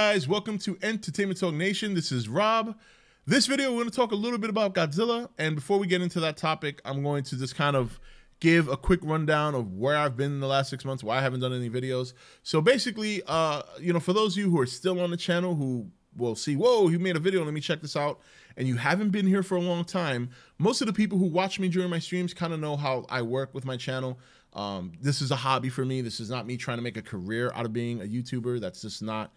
guys? Welcome to Entertainment Talk Nation. This is Rob. This video, we're going to talk a little bit about Godzilla. And before we get into that topic, I'm going to just kind of give a quick rundown of where I've been in the last six months, why I haven't done any videos. So basically, uh, you know, for those of you who are still on the channel who will see, whoa, he made a video, let me check this out, and you haven't been here for a long time, most of the people who watch me during my streams kind of know how I work with my channel. Um, this is a hobby for me. This is not me trying to make a career out of being a YouTuber. That's just not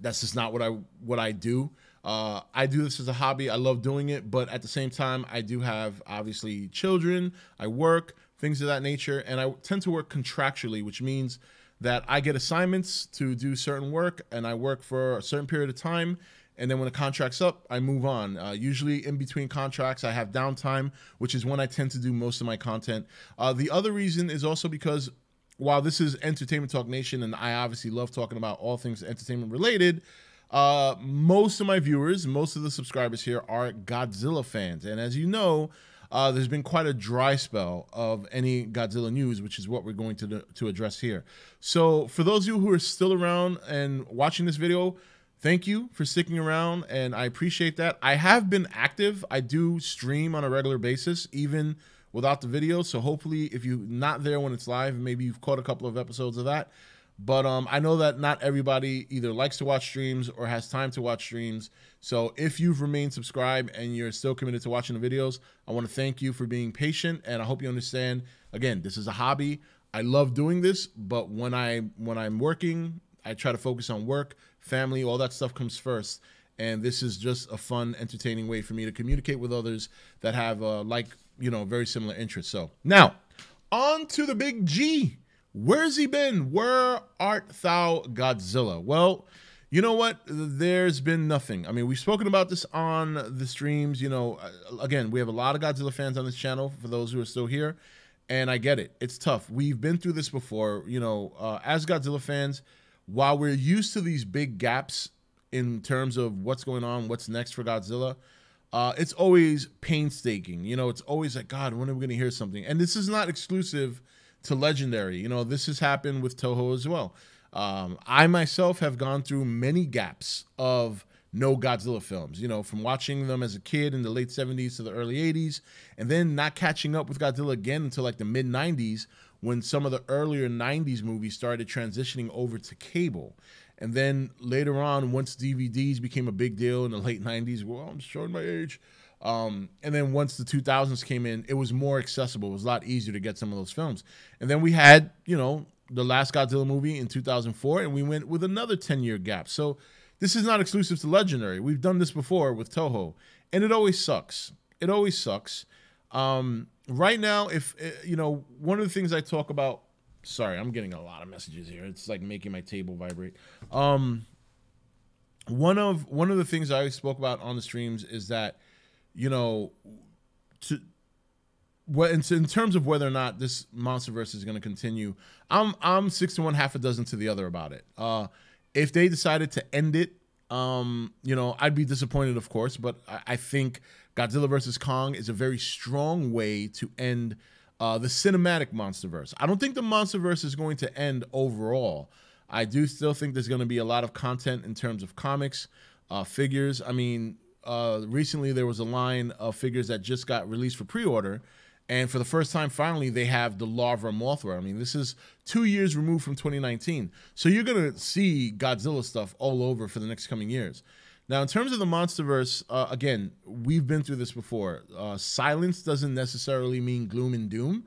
that's just not what I what I do. Uh, I do this as a hobby. I love doing it, but at the same time, I do have obviously children. I work things of that nature, and I tend to work contractually, which means that I get assignments to do certain work, and I work for a certain period of time. And then when the contract's up, I move on. Uh, usually in between contracts, I have downtime, which is when I tend to do most of my content. Uh, the other reason is also because while this is Entertainment Talk Nation, and I obviously love talking about all things entertainment related, uh, most of my viewers, most of the subscribers here are Godzilla fans. And as you know, uh, there's been quite a dry spell of any Godzilla news, which is what we're going to, to address here. So for those of you who are still around and watching this video, thank you for sticking around and I appreciate that. I have been active. I do stream on a regular basis, even without the video. So hopefully, if you're not there when it's live, maybe you've caught a couple of episodes of that. But um, I know that not everybody either likes to watch streams or has time to watch streams. So if you've remained subscribed and you're still committed to watching the videos, I want to thank you for being patient. And I hope you understand. Again, this is a hobby. I love doing this, but when I when I'm working, I try to focus on work, family, all that stuff comes first. And this is just a fun, entertaining way for me to communicate with others that have uh, like you know, very similar interests. So now on to the big G. Where's he been? Where art thou, Godzilla? Well, you know what? There's been nothing. I mean, we've spoken about this on the streams. You know, uh, again, we have a lot of Godzilla fans on this channel for those who are still here. And I get it. It's tough. We've been through this before. You know, uh, as Godzilla fans, while we're used to these big gaps in terms of what's going on, what's next for Godzilla, uh, it's always painstaking. You know, it's always like, God, when are we going to hear something? And this is not exclusive to Legendary. You know, this has happened with Toho as well. Um, I myself have gone through many gaps of no Godzilla films, you know, from watching them as a kid in the late 70s to the early 80s, and then not catching up with Godzilla again until like the mid 90s when some of the earlier 90s movies started transitioning over to cable. And then later on, once DVDs became a big deal in the late 90s, well, I'm showing my age. Um, and then once the 2000s came in, it was more accessible. It was a lot easier to get some of those films. And then we had, you know, the last Godzilla movie in 2004, and we went with another 10 year gap. So this is not exclusive to Legendary. We've done this before with Toho, and it always sucks. It always sucks. Um, right now, if, eh, you know, one of the things I talk about Sorry, I'm getting a lot of messages here. It's like making my table vibrate. Um, one of one of the things I spoke about on the streams is that, you know, to what in, terms of whether or not this MonsterVerse is going to continue, I'm I'm six to one, half a dozen to the other about it. Uh, if they decided to end it, um, you know, I'd be disappointed, of course, but I, I think Godzilla versus Kong is a very strong way to end uh, the cinematic MonsterVerse. I don't think the MonsterVerse is going to end overall. I do still think there's going to be a lot of content in terms of comics, uh, figures. I mean, uh, recently there was a line of figures that just got released for pre-order, and for the first time, finally, they have the Larva Mothra. I mean, this is two years removed from 2019, so you're going to see Godzilla stuff all over for the next coming years. Now, in terms of the MonsterVerse, uh, again, we've been through this before. Uh, silence doesn't necessarily mean gloom and doom.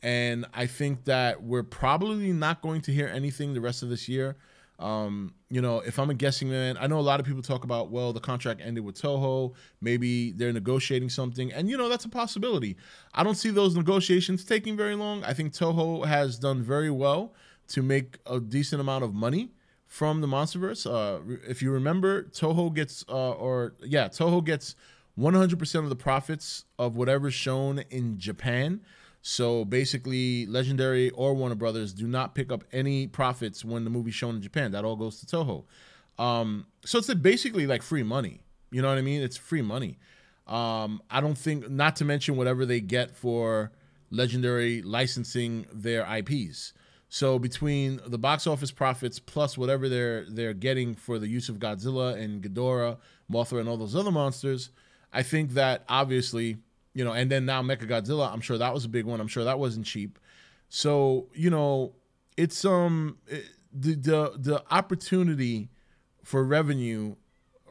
And I think that we're probably not going to hear anything the rest of this year. Um, you know, if I'm a guessing man, I know a lot of people talk about, well, the contract ended with Toho. Maybe they're negotiating something. And, you know, that's a possibility. I don't see those negotiations taking very long. I think Toho has done very well to make a decent amount of money from the MonsterVerse. Uh, if you remember, Toho gets, uh, or yeah, Toho gets 100% of the profits of whatever's shown in Japan. So basically, Legendary or Warner Brothers do not pick up any profits when the movie's shown in Japan. That all goes to Toho. Um, so it's basically like free money. You know what I mean? It's free money. Um, I don't think, not to mention whatever they get for Legendary licensing their IPs. So between the box office profits plus whatever they're they're getting for the use of Godzilla and Ghidorah, Mothra, and all those other monsters, I think that obviously, you know, and then now Mecha Godzilla, I'm sure that was a big one. I'm sure that wasn't cheap. So you know, it's um it, the the the opportunity for revenue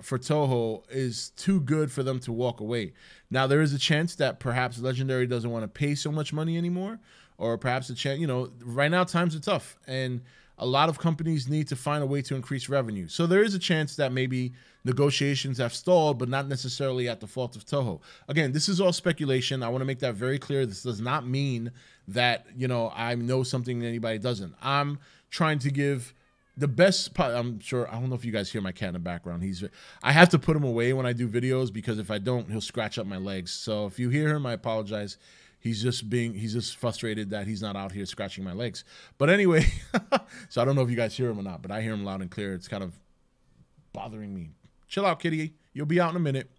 for Toho is too good for them to walk away. Now there is a chance that perhaps Legendary doesn't want to pay so much money anymore, or perhaps a chance. You know, right now times are tough, and a lot of companies need to find a way to increase revenue. So there is a chance that maybe negotiations have stalled, but not necessarily at the fault of Toho. Again, this is all speculation. I want to make that very clear. This does not mean that you know I know something that anybody doesn't. I'm trying to give the best part, I'm sure I don't know if you guys hear my cat in the background. He's I have to put him away when I do videos because if I don't, he'll scratch up my legs. So if you hear him, I apologize. He's just being he's just frustrated that he's not out here scratching my legs. But anyway, so I don't know if you guys hear him or not, but I hear him loud and clear. It's kind of bothering me. Chill out, kitty. You'll be out in a minute.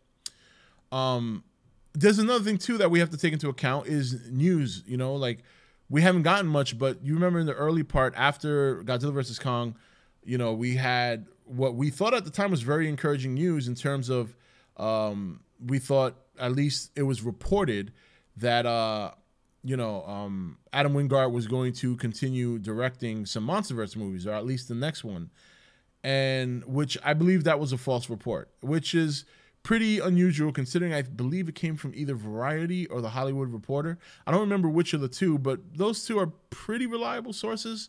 Um there's another thing too that we have to take into account is news, you know, like we haven't gotten much, but you remember in the early part after Godzilla versus Kong, you know, we had what we thought at the time was very encouraging news in terms of um, we thought at least it was reported that uh, you know um, Adam Wingard was going to continue directing some MonsterVerse movies, or at least the next one, and which I believe that was a false report, which is pretty unusual considering I believe it came from either Variety or the Hollywood Reporter. I don't remember which of the two, but those two are pretty reliable sources.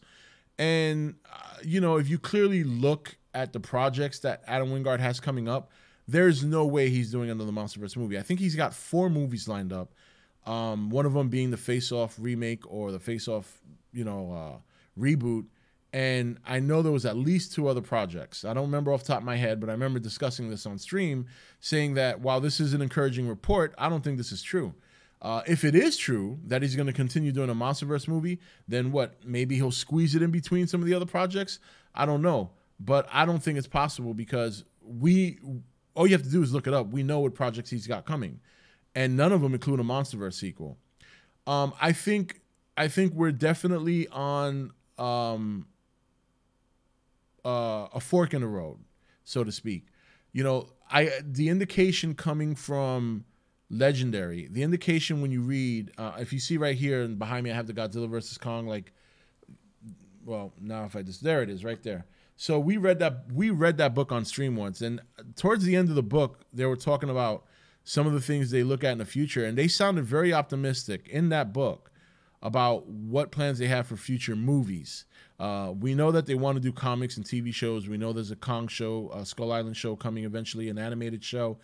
And, uh, you know, if you clearly look at the projects that Adam Wingard has coming up, there's no way he's doing another MonsterVerse movie. I think he's got four movies lined up. Um, one of them being the Face Off remake or the Face Off, you know, uh, reboot and I know there was at least two other projects. I don't remember off top of my head, but I remember discussing this on stream, saying that while this is an encouraging report, I don't think this is true. Uh, if it is true that he's going to continue doing a MonsterVerse movie, then what? Maybe he'll squeeze it in between some of the other projects. I don't know, but I don't think it's possible because we all you have to do is look it up. We know what projects he's got coming, and none of them include a MonsterVerse sequel. Um, I think I think we're definitely on um, uh, a fork in the road, so to speak. You know, I the indication coming from Legendary, the indication when you read, uh, if you see right here and behind me, I have the Godzilla versus Kong. Like, well, now if I just there it is right there. So we read that we read that book on stream once, and towards the end of the book, they were talking about some of the things they look at in the future, and they sounded very optimistic in that book about what plans they have for future movies. Uh, we know that they want to do comics and TV shows. We know there's a Kong show, a Skull Island show coming eventually, an animated show.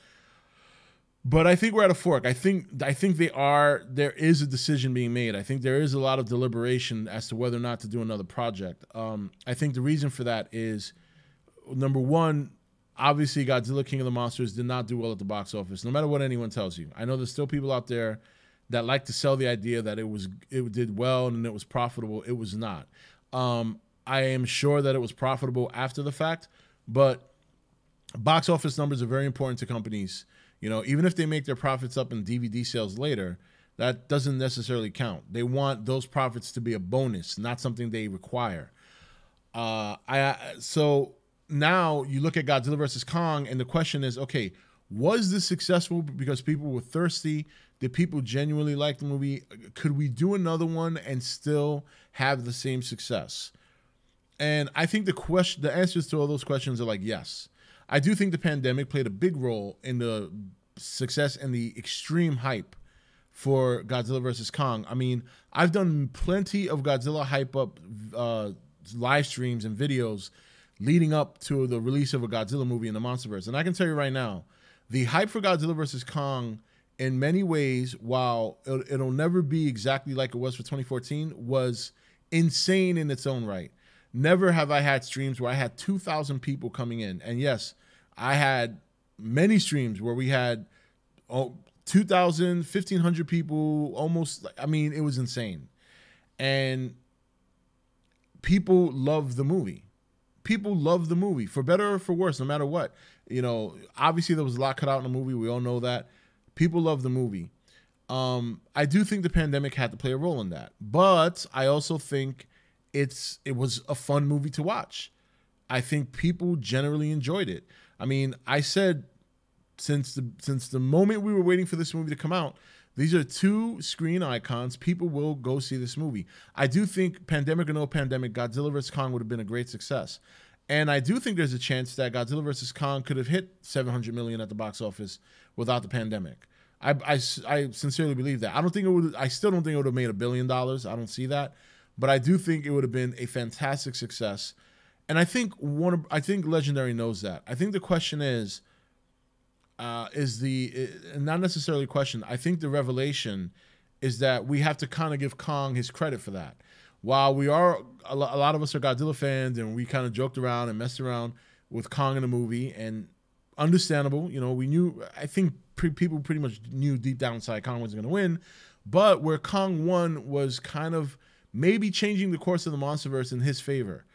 But I think we're at a fork. I think I think they are. There is a decision being made. I think there is a lot of deliberation as to whether or not to do another project. Um, I think the reason for that is number one. Obviously, Godzilla King of the Monsters did not do well at the box office. No matter what anyone tells you, I know there's still people out there that like to sell the idea that it was it did well and it was profitable. It was not. Um, I am sure that it was profitable after the fact, but box office numbers are very important to companies. You know, even if they make their profits up in DVD sales later, that doesn't necessarily count. They want those profits to be a bonus, not something they require. Uh, I so now you look at Godzilla versus Kong, and the question is, okay, was this successful because people were thirsty? Did people genuinely like the movie? Could we do another one and still have the same success? And I think the question, the answers to all those questions are like yes. I do think the pandemic played a big role in the success and the extreme hype for Godzilla versus Kong. I mean, I've done plenty of Godzilla hype up uh, live streams and videos leading up to the release of a Godzilla movie in the MonsterVerse, and I can tell you right now, the hype for Godzilla versus Kong in many ways, while it'll, never be exactly like it was for 2014, was insane in its own right. Never have I had streams where I had 2,000 people coming in. And yes, I had many streams where we had oh, 2,000, 1,500 people, almost, I mean, it was insane. And people love the movie. People love the movie for better or for worse, no matter what. You know, obviously there was a lot cut out in the movie. We all know that. People love the movie. Um, I do think the pandemic had to play a role in that, but I also think it's it was a fun movie to watch. I think people generally enjoyed it. I mean, I said since the since the moment we were waiting for this movie to come out, these are two screen icons. People will go see this movie. I do think pandemic or no pandemic, Godzilla vs Kong would have been a great success. And I do think there's a chance that Godzilla vs Kong could have hit 700 million at the box office without the pandemic. I, I, I sincerely believe that. I don't think it would. I still don't think it would have made a billion dollars. I don't see that, but I do think it would have been a fantastic success. And I think one. Of, I think Legendary knows that. I think the question is, uh, is the uh, not necessarily question. I think the revelation is that we have to kind of give Kong his credit for that. While we are a lot of us are Godzilla fans and we kind of joked around and messed around with Kong in the movie and understandable, you know, we knew I think pre- people pretty much knew deep down inside Kong wasn't going to win. But where Kong won was kind of maybe changing the course of the MonsterVerse in his favor.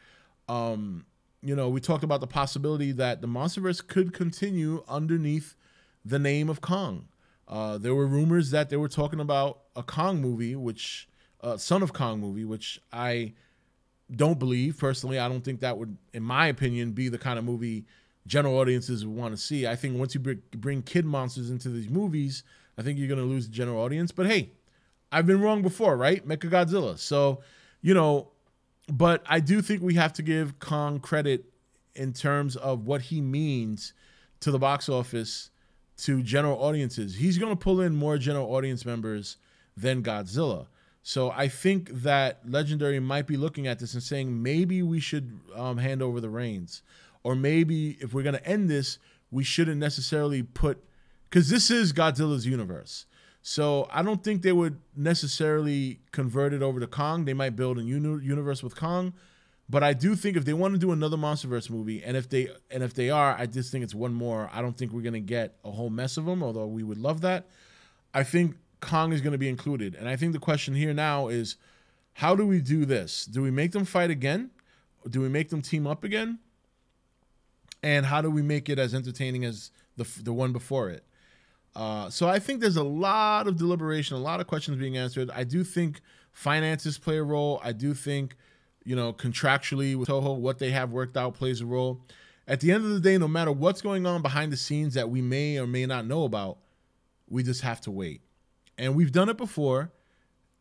Um, you know, we talked about the possibility that the MonsterVerse could continue underneath the name of Kong. Uh, there were rumors that they were talking about a Kong movie, which uh, Son of Kong movie, which I don't believe personally. I don't think that would, in my opinion, be the kind of movie general audiences want to see. I think once you bring kid monsters into these movies, I think you're going to lose the general audience. But hey, I've been wrong before, right? Mecha Godzilla. So, you know, but I do think we have to give Kong credit in terms of what he means to the box office to general audiences. He's going to pull in more general audience members than Godzilla. So I think that Legendary might be looking at this and saying maybe we should um, hand over the reins or maybe if we're going to end this, we shouldn't necessarily put because this is Godzilla's universe. So I don't think they would necessarily convert it over to Kong. They might build a uni- universe with Kong, but I do think if they want to do another MonsterVerse movie, and if they and if they are, I just think it's one more. I don't think we're gonna get a whole mess of them, although we would love that. I think Kong is gonna be included, and I think the question here now is, how do we do this? Do we make them fight again? Do we make them team up again? and how do we make it as entertaining as the the one before it? Uh, so I think there's a lot of deliberation, a lot of questions being answered. I do think finances play a role. I do think, you know, contractually with Toho, what they have worked out plays a role. At the end of the day, no matter what's going on behind the scenes that we may or may not know about, we just have to wait. And we've done it before.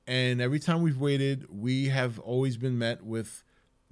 And every time we've waited, we have always been met with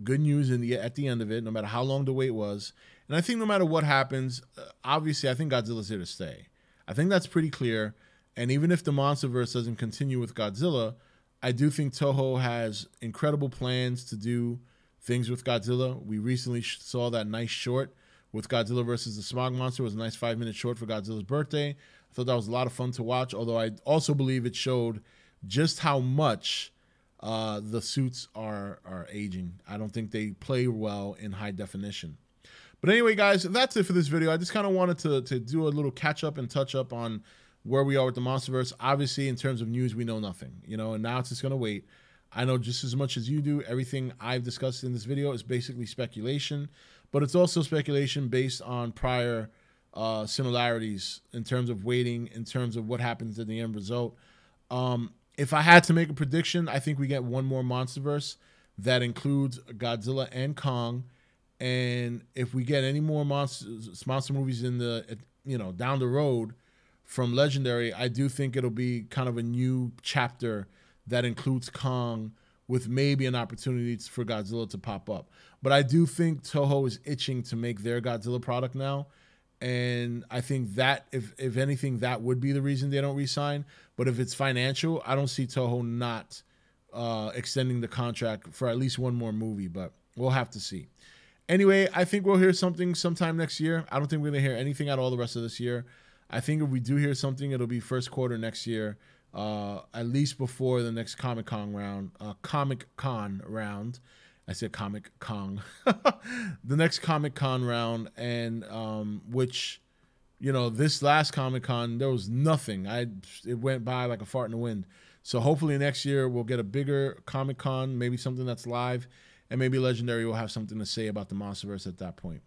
good news in the at the end of it, no matter how long the wait was. And I think no matter what happens, uh, obviously, I think Godzilla's here to stay. I think that's pretty clear. And even if the MonsterVerse doesn't continue with Godzilla, I do think Toho has incredible plans to do things with Godzilla. We recently saw that nice short with Godzilla versus the Smog Monster. It was a nice five minute short for Godzilla's birthday. I thought that was a lot of fun to watch, although I also believe it showed just how much uh, the suits are are aging. I don't think they play well in high definition. But anyway, guys, that's it for this video. I just kind of wanted to, to do a little catch up and touch up on where we are with the MonsterVerse. Obviously, in terms of news, we know nothing, you know, and now it's just going to wait. I know just as much as you do. Everything I've discussed in this video is basically speculation, but it's also speculation based on prior uh, similarities in terms of waiting, in terms of what happens in the end result. Um, if I had to make a prediction, I think we get one more MonsterVerse that includes Godzilla and Kong and if we get any more monster monster movies in the you know down the road from Legendary, I do think it'll be kind of a new chapter that includes Kong with maybe an opportunity for Godzilla to pop up. But I do think Toho is itching to make their Godzilla product now. And I think that if if anything, that would be the reason they don't resign. But if it's financial, I don't see Toho not uh, extending the contract for at least one more movie. But we'll have to see. Anyway, I think we'll hear something sometime next year. I don't think we're going to hear anything at all the rest of this year. I think if we do hear something, it'll be first quarter next year, uh, at least before the next Comic Con round. Uh, Comic Con round. I said Comic Con. the next Comic Con round, and um, which, you know, this last Comic Con there was nothing. I it went by like a fart in the wind. So hopefully next year we'll get a bigger Comic Con, maybe something that's live and maybe Legendary will have something to say about the MonsterVerse at that point.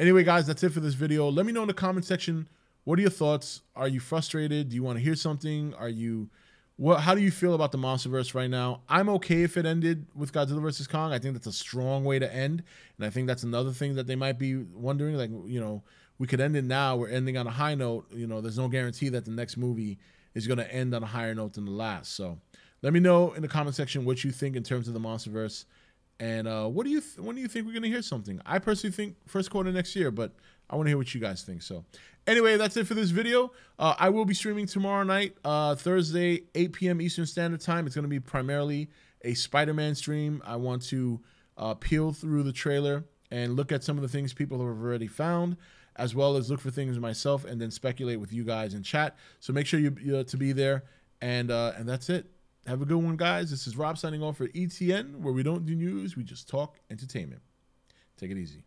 Anyway, guys, that's it for this video. Let me know in the comment section what are your thoughts? Are you frustrated? Do you want to hear something? Are you what? How do you feel about the MonsterVerse right now? I'm okay if it ended with Godzilla versus Kong. I think that's a strong way to end, and I think that's another thing that they might be wondering. Like, you know, we could end it now. We're ending on a high note. You know, there's no guarantee that the next movie is going to end on a higher note than the last. So, let me know in the comment section what you think in terms of the MonsterVerse, and uh, what do you th- when do you think we're going to hear something? I personally think first quarter next year, but I want to hear what you guys think. So, anyway, that's it for this video. Uh, I will be streaming tomorrow night, uh, Thursday, 8 p.m. Eastern Standard Time. It's going to be primarily a Spider-Man stream. I want to uh, peel through the trailer and look at some of the things people have already found, as well as look for things myself and then speculate with you guys in chat. So make sure you, you to be there, and uh, and that's it. Have a good one, guys. This is Rob signing off for ETN, where we don't do news, we just talk entertainment. Take it easy.